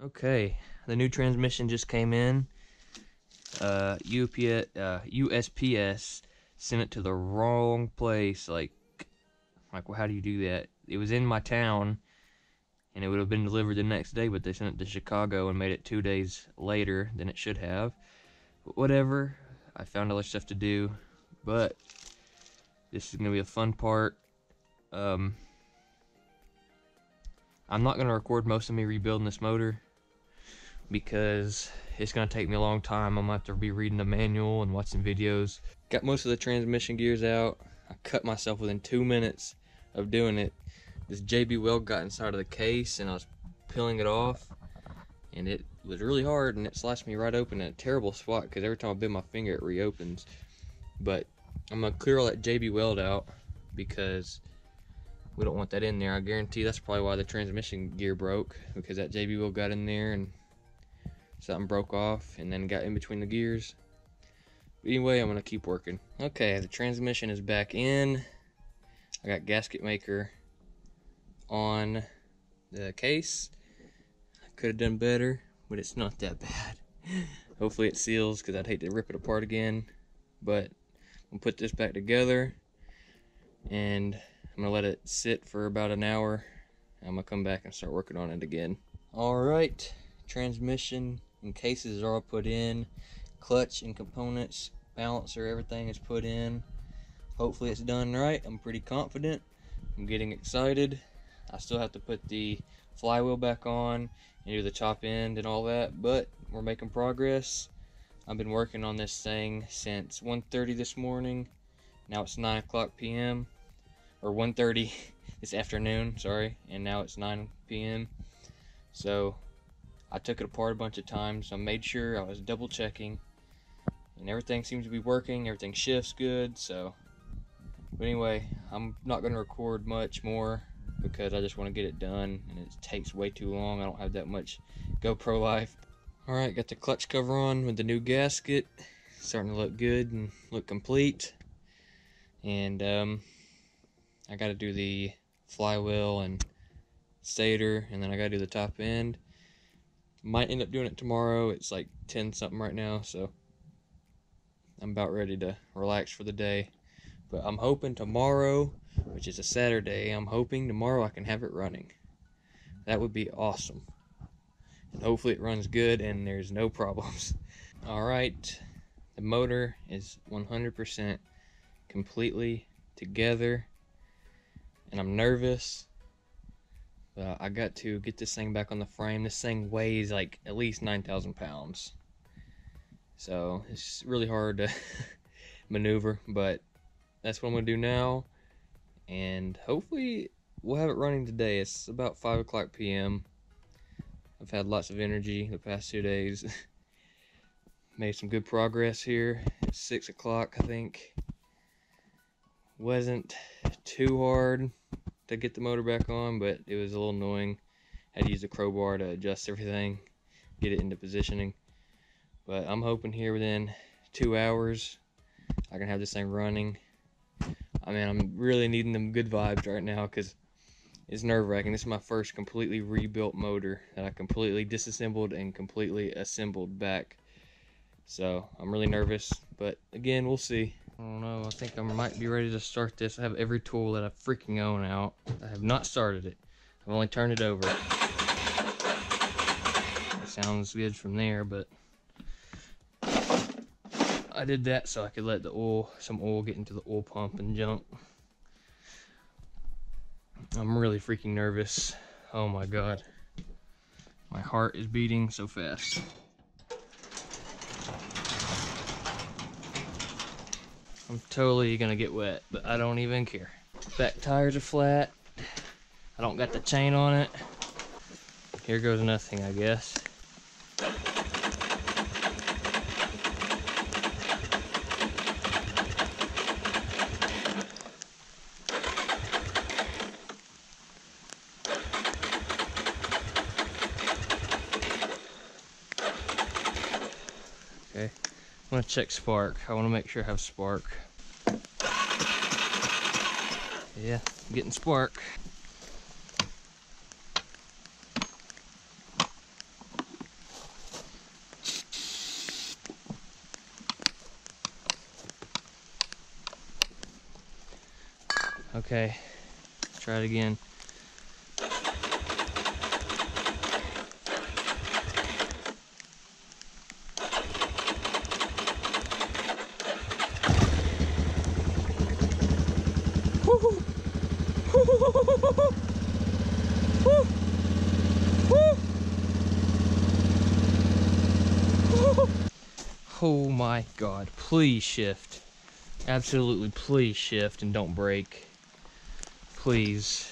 Okay, the new transmission just came in. Uh, UPS, uh, USPS sent it to the wrong place. Like, like, well, how do you do that? It was in my town, and it would have been delivered the next day, but they sent it to Chicago and made it two days later than it should have. But whatever. I found other stuff to do, but this is gonna be a fun part. Um, I'm not gonna record most of me rebuilding this motor because it's gonna take me a long time. I'm gonna have to be reading the manual and watching videos. Got most of the transmission gears out. I cut myself within two minutes of doing it. This JB Weld got inside of the case and I was peeling it off and it was really hard and it sliced me right open in a terrible spot because every time I bend my finger it reopens. But I'm gonna clear all that JB Weld out because we don't want that in there. I guarantee that's probably why the transmission gear broke because that JB Weld got in there and something broke off and then got in between the gears. Anyway, I'm gonna keep working. Okay, the transmission is back in. I got gasket maker on the case. I could have done better, but it's not that bad. Hopefully it seals because I'd hate to rip it apart again. But I'm put this back together and I'm gonna let it sit for about an hour. I'm gonna come back and start working on it again. All right, transmission and cases are all put in. Clutch and components, balancer, everything is put in. Hopefully it's done right. I'm pretty confident. I'm getting excited. I still have to put the flywheel back on and do the top end and all that, but we're making progress. I've been working on this thing since 1.30 this morning. Now it's 9 o'clock p.m. or 1.30 this afternoon, sorry, and now it's 9 p.m. So I took it apart a bunch of times. I made sure I was double checking and everything seems to be working. Everything shifts good, so but anyway, I'm not going to record much more because I just want to get it done and it takes way too long. I don't have that much GoPro life. Alright, got the clutch cover on with the new gasket. Starting to look good and look complete. And um, I got to do the flywheel and stator and then I got to do the top end. Might end up doing it tomorrow. It's like 10 something right now, so I'm about ready to relax for the day. But I'm hoping tomorrow, which is a Saturday, I'm hoping tomorrow I can have it running. That would be awesome. And hopefully it runs good and there's no problems. Alright, the motor is 100% completely together. And I'm nervous. But I got to get this thing back on the frame. This thing weighs like at least 9,000 pounds. So it's really hard to maneuver, but that's what I'm gonna do now. And hopefully we'll have it running today. It's about 5 o'clock p.m. I've had lots of energy the past two days. Made some good progress here. It's 6 o'clock, I think. Wasn't too hard to get the motor back on, but it was a little annoying. Had to use a crowbar to adjust everything, get it into positioning. But I'm hoping here within two hours I can have this thing running. I mean, I'm really needing them good vibes right now because it's nerve wracking. This is my first completely rebuilt motor that I completely disassembled and completely assembled back. So I'm really nervous, but again, we'll see. I don't know. I think I might be ready to start this. I have every tool that I freaking own out. I have not started it. I've only turned it over. It sounds good from there, but I did that so I could let the oil, some oil get into the oil pump and jump. I'm really freaking nervous. Oh my god. My heart is beating so fast. I'm totally gonna get wet, but I don't even care. Back tires are flat. I don't got the chain on it. Here goes nothing, I guess. Okay, I'm gonna check spark. I wanna make sure I have spark. Yeah, getting spark. Okay, try it again. Oh my god, please shift. Absolutely, please shift and don't break. Please.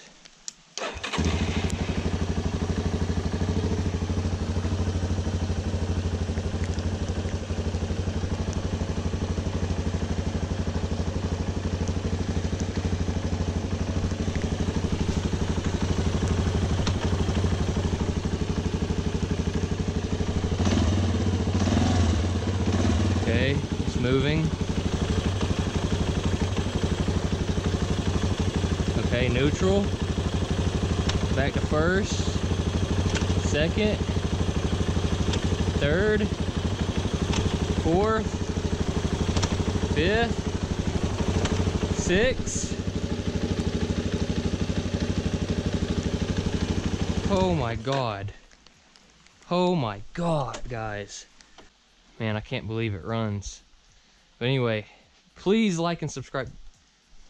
Okay, it's moving. Okay, neutral. Back to first. Second. Third. Fourth. Fifth. Sixth. Oh my god. Oh my god, guys. Man, I can't believe it runs. But anyway, please like and subscribe.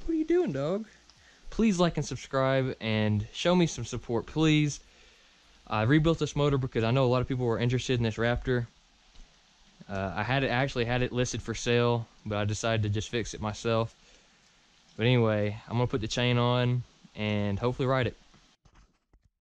What are you doing, dog? Please like and subscribe and show me some support, please. I rebuilt this motor because I know a lot of people were interested in this Raptor. Uh, I had it actually had it listed for sale, but I decided to just fix it myself. But anyway, I'm gonna put the chain on and hopefully ride it.